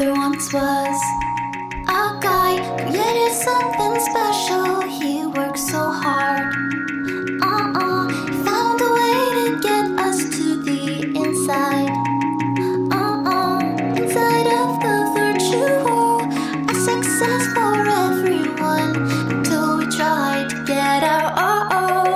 There once was a guy created something special. He worked so hard. Uh-uh, found a way to get us to the inside. Uh-uh, inside of the virtual, a success for everyone. Until we tried to get our uh-oh.